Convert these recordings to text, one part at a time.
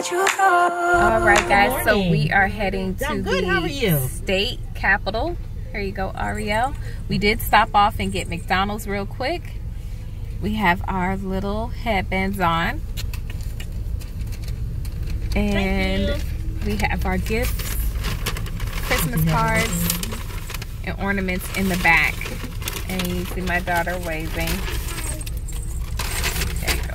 let you go. All right, guys. So we are heading to I'm good. the How are you? state capitol. Here you go, Ariel. We did stop off and get McDonald's real quick. We have our little headbands on. And we have our gifts, Christmas cards, and ornaments in the back. And you see my daughter waving. There you go.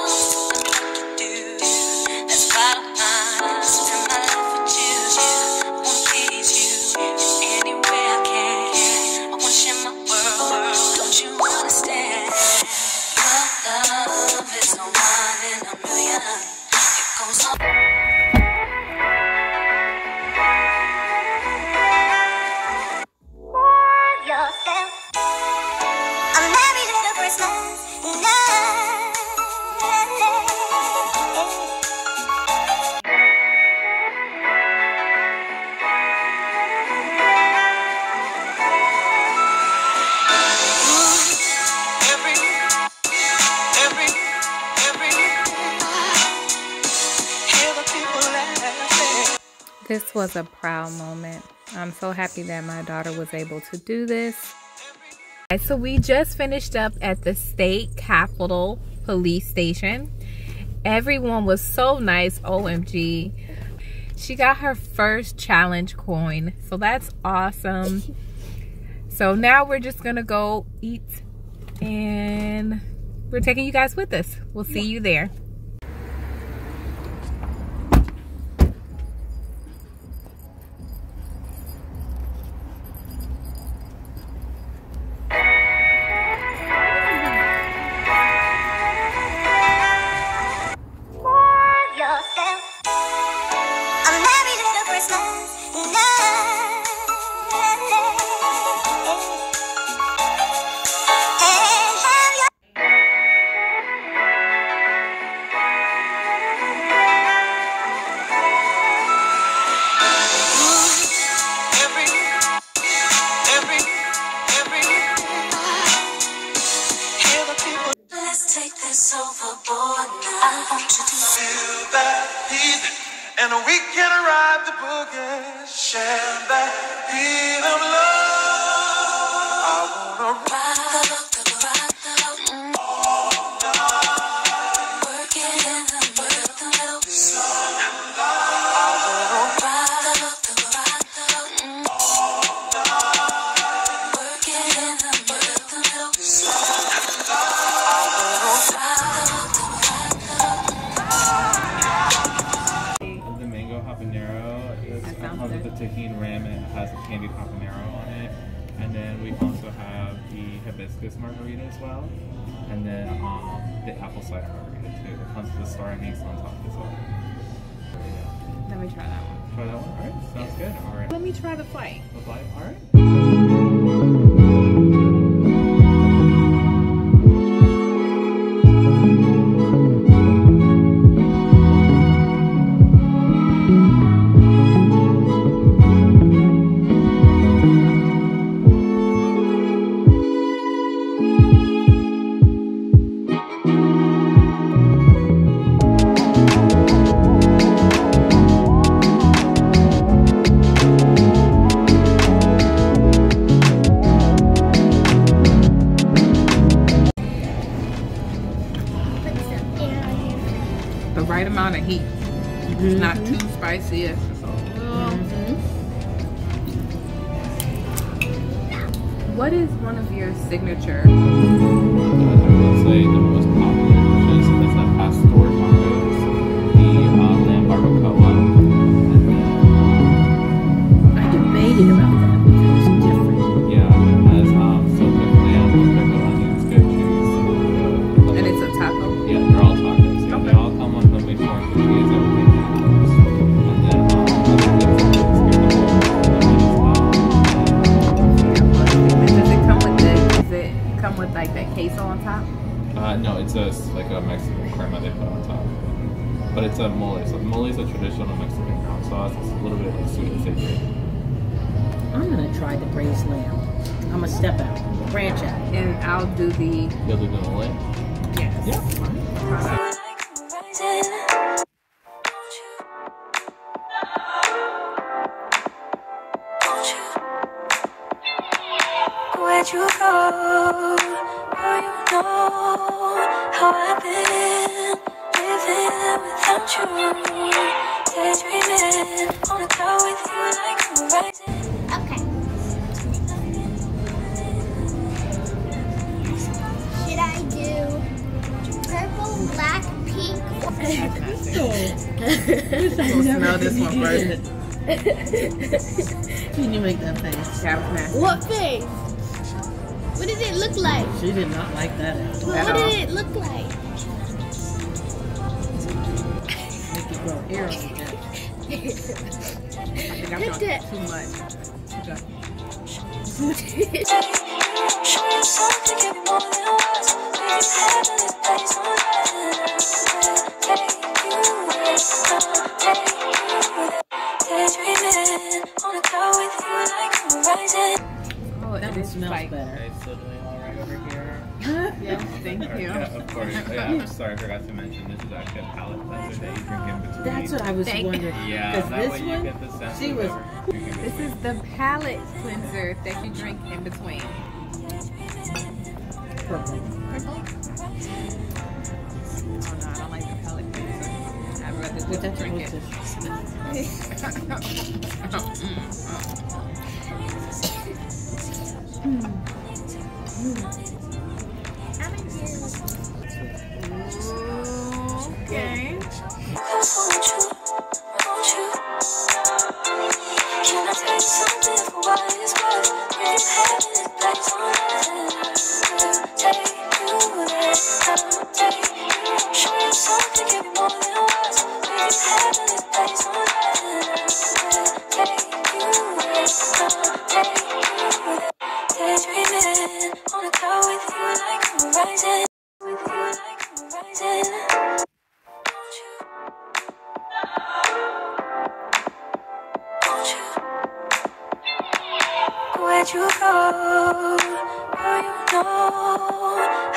one This was a proud moment. I'm so happy that my daughter was able to do this. Alright, So we just finished up at the state capitol police station. Everyone was so nice, OMG. She got her first challenge coin, so that's awesome. So now we're just gonna go eat and we're taking you guys with us. We'll see you there. Take this overboard now. I want you to feel that heat, and we can ride the boogie, share that beat of love. I wanna ride hibiscus margarita as well, and then um, the apple cider margarita too. It comes with the star anise on top as well. Let me try that one. Try that one. All right, sounds good. All right, Let me try the flight. The flight? All right. Spicy. It's just a little. What is one of your signature? Traditional Mexican ground sauce. It's a little bit like sweet and savory. I'm gonna try the braised lamb. I'm gonna step out, branch out. And I'll do the You'll do the mole. yes. Yeah. We'll smell this one first. Can you make that face? That what face? What does it look like? She did not like that at all. At what did it look like? Make you grow hair on your neck. I think I'm Look doing too much. Okay. Oh, That and smells like, better. Okay, still doing all right over here. yes, thank you. Yeah, of course. Yeah, I'm sorry, I forgot to mention this is actually a palate cleanser that you drink in between. That's what I was Thank- wondering. Yeah, that this way you one, get the sense she was. whatever you drink in This is the palate cleanser that you drink in between. Purple. Cleanser. I'd rather Well, just that's drink it.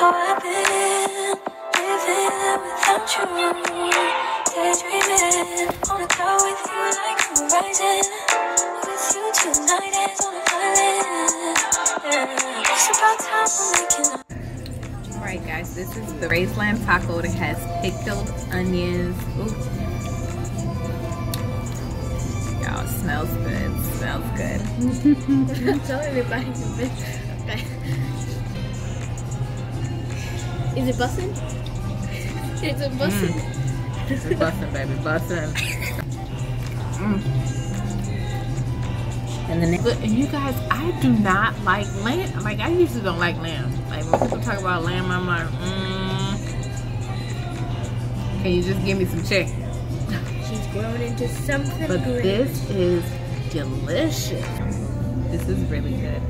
how I've been living without you. Daydreaming, wanna go with you like a rising. With you tonight is on an island. Yeah. It's about time we're making up. Alright guys, this is the braised lamb taco that has pickled onions. Ooh. Y'all, smells good. Smells good. I'm telling everybody. Okay. Is it busting? Is it busting? It's busting, baby, busting. And then next. But and you guys, I do not like lamb. Like I usually don't like lamb. Like when people talk about lamb, I'm like, mm. Can you just give me some chicken? She's grown into something But great. this is delicious. This is really good.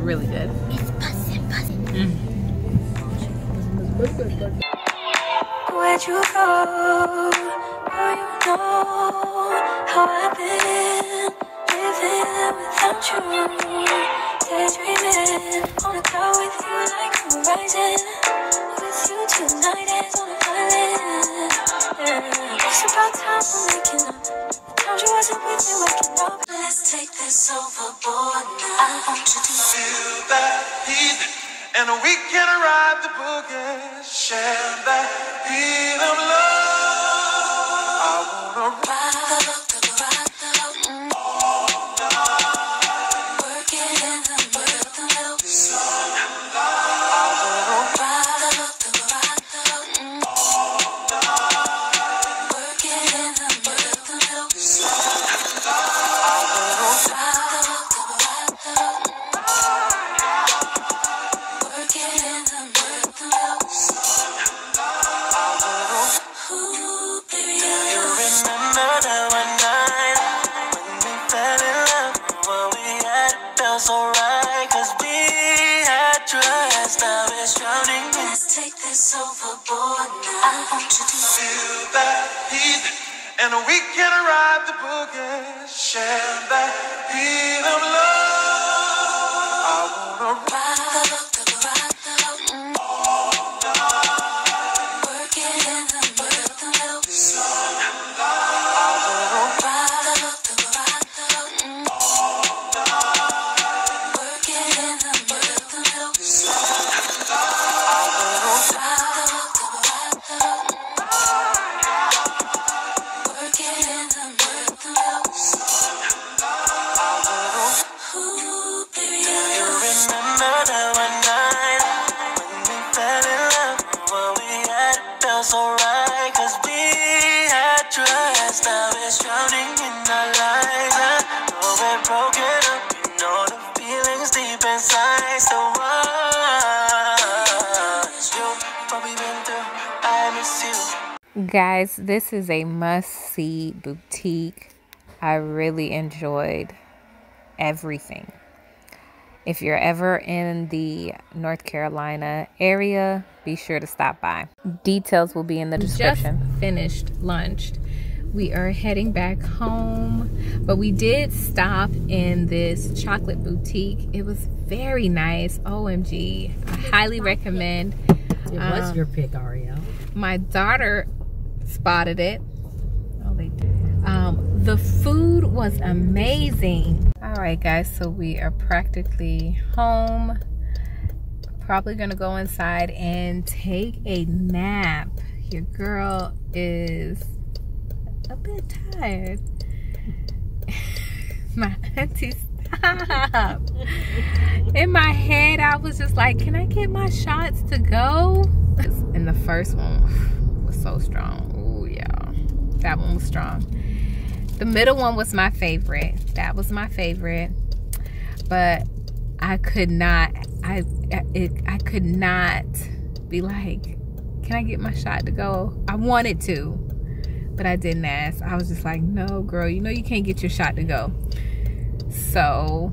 Really good. It's busting, busting. Where'd you go? Oh, you know how I've been living without you. Daydreaming, wanna go with you like a rising. With you tonight is on an island. Yeah. It's about time we're making up. Told you wasn't with you waking we can ride the boogie, share that beat of love. I wanna ride. Had felt so right 'cause we had trust. Now it's drowning in Let's take this overboard now. I want you to Feel that heat, and we can ride the boogie. Share that heat of love. So cause we had trust. Now it's drowning in our lives. I know we're broken up, you know the feelings deep inside. So what's you, what we've been through, I miss you. Guys, this is a must see boutique. I really enjoyed everything. If you're ever in the North Carolina area, be sure to stop by. Details will be in the description. Just finished lunch. We are heading back home, but we did stop in this chocolate boutique. It was very nice. OMG. I highly recommend. It was Um, your pick, Ariel. my daughter spotted it. Oh, they did. Um, the food was amazing. All right, guys, so we are practically home. Probably gonna go inside and take a nap. Your girl is a bit tired. my auntie, stop. In my head, I was just like, can I get my shots to go? And the first one was so strong. Oh, yeah. That one was strong. The middle one was my favorite. That was my favorite. But I could not, I, it, I could not be like, can I get my shot to go? I wanted to, but I didn't ask. I was just like, no, girl, you know you can't get your shot to go. So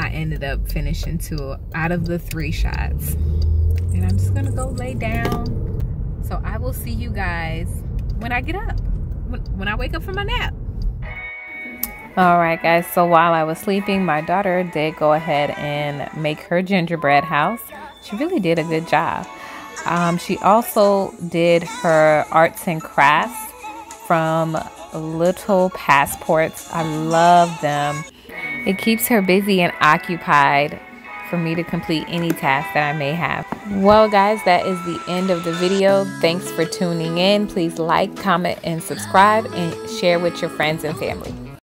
I ended up finishing two out of the three shots. And I'm just gonna go lay down. So I will see you guys when I get up, when I wake up from my nap. All right, guys. So while I was sleeping, my daughter did go ahead and make her gingerbread house. She really did a good job. Um, she also did her arts and crafts from Little Passports. I love them. It keeps her busy and occupied for me to complete any task that I may have. Well, guys, that is the end of the video. Thanks for tuning in. Please like, comment, and subscribe, and share with your friends and family.